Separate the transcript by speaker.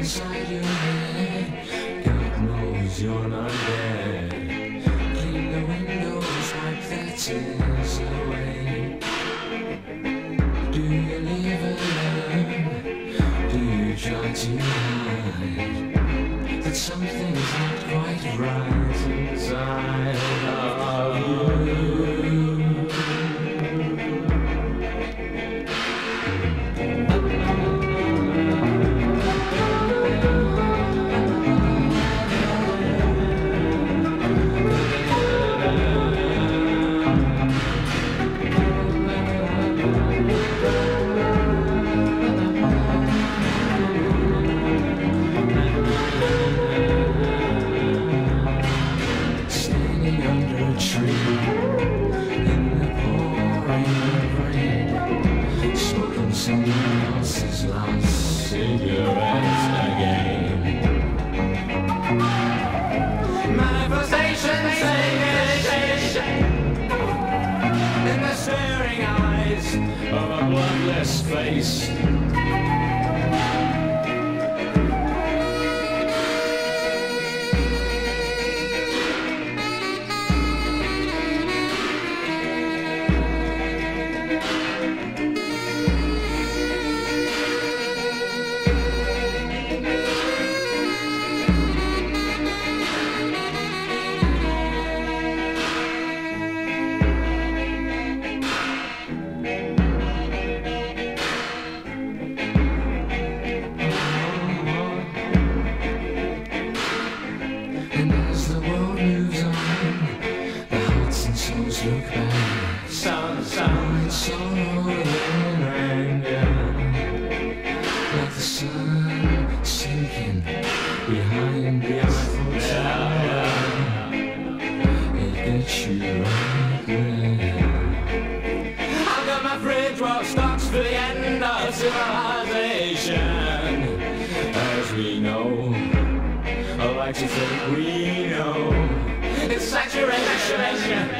Speaker 1: Inside. God you're not dead. Clean the windows, wipe their tears away. Do you live alone? Do you try to hide that something's not quite right staring eyes of a bloodless face. Souls look back. Sound, sound, sorrow and anger. Like the sun sinking behind the Eiffel Tower. It gets you right there. I've got my fridge well stocked for the end of civilization. As we know. I like to think we know it's saturation.